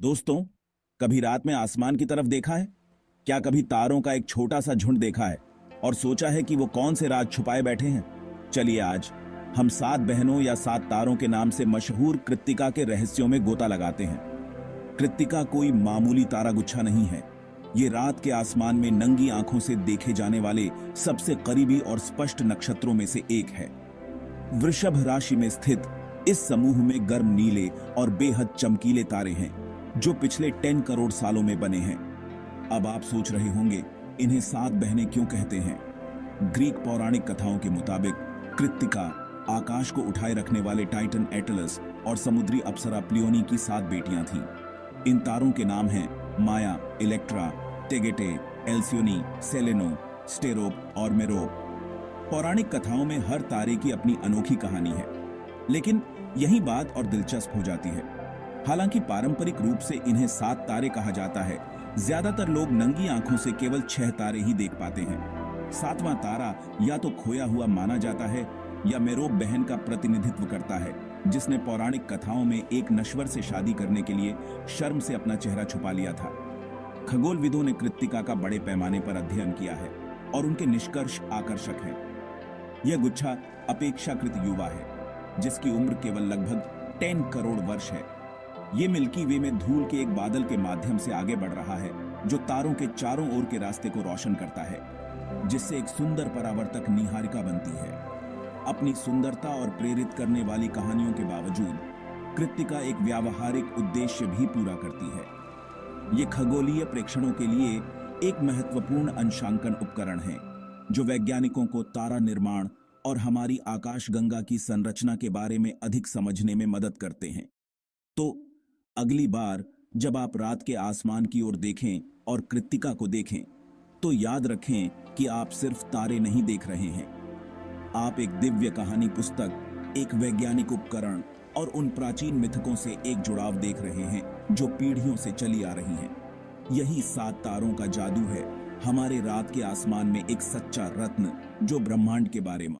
दोस्तों, कभी रात में आसमान की तरफ़ देखा है? क्या कभी तारों का एक छोटा सा झुंड देखा है और सोचा है कि वो कौन से राज छुपाए बैठे हैं? चलिए आज हम सात बहनों या सात तारों के नाम से मशहूर कृतिका के रहस्यों में गोता लगाते हैं। कृतिका कोई मामूली तारा गुच्छा नहीं है। ये रात के आसमान में नंगी आँखों से देखे जाने वाले सबसे करीबी और स्पष्ट नक्षत्रों में से एक है। वृषभ राशि में स्थित इस समूह में गर्म नीले और बेहद चमकीले तारे हैं। जो पिछले टेन करोड़ सालों में बने हैं। अब आप सोच रहे होंगे, इन्हें सात बहनें क्यों कहते हैं? ग्रीक पौराणिक कथाओं के मुताबिक कृतिका आकाश को उठाए रखने वाले टाइटन एटलस और समुद्री अप्सरा प्लियोनी की सात बेटियाँ थीं। इन तारों के नाम हैं माया, इलेक्ट्रा, टेगेटे, एल्सियोनी, सेलेनो, स्टेरोप और मेरोप। पौराणिक कथाओं में हर तारे की अपनी अनोखी कहानी है, लेकिन यही बात और दिलचस्प हो जाती है। हालाँकि पारंपरिक रूप से इन्हें सात तारे कहा जाता है। ज़्यादातर लोग नंगी आँखों से केवल छह तारे ही देख पाते हैं। सातवां तारा या तो खोया हुआ माना जाता है, या मेरोब बहन का प्रतिनिधित्व करता है, जिसने पौराणिक कथाओं में एक नश्वर से शादी करने के लिए शर्म से अपना चेहरा छुपा लिया था। खगोलविदों ने कृतिका का बड़े पैमाने पर अध्ययन किया है और उनके निष्कर्ष आकर्षक हैं। यह गुच्छा अपेक्षाकृत युवा है, जिसकी उम्र केवल लगभग टेन करोड़ वर्ष है। ये मिल्की वे में धूल के एक बादल के माध्यम से आगे बढ़ रहा है, जो तारों के चारों ओर के रास्ते को रोशन करता है, जिससे एक सुंदर परावर्तक निहारिका बनती है। अपनी सुंदरता और प्रेरित करने वाली कहानियों के बावजूद, कृतिका एक व्यावहारिक उद्देश्य भी पूरा करती है। ये खगोलीय प्रेक्षणों के लिए एक महत्वपूर्ण अंशांकन उपकरण है, जो वैज्ञानिकों को तारा निर्माण और हमारी आकाश गंगा की संरचना के बारे में अधिक समझने में मदद करते हैं। तो अगली बार जब आप रात के आसमान की ओर देखें और कृतिका को देखें तो याद रखें कि आप सिर्फ़ तारे नहीं देख रहे हैं। आप एक दिव्य कहानी पुस्तक, एक वैज्ञानिक उपकरण और उन प्राचीन मिथकों से एक जुड़ाव देख रहे हैं, जो पीढ़ियों से चली आ रही हैं। यही सात तारों का जादू है हमारे रात के आसमान में एक सच्चा रत्न, जो ब्रह्मांड के बारे में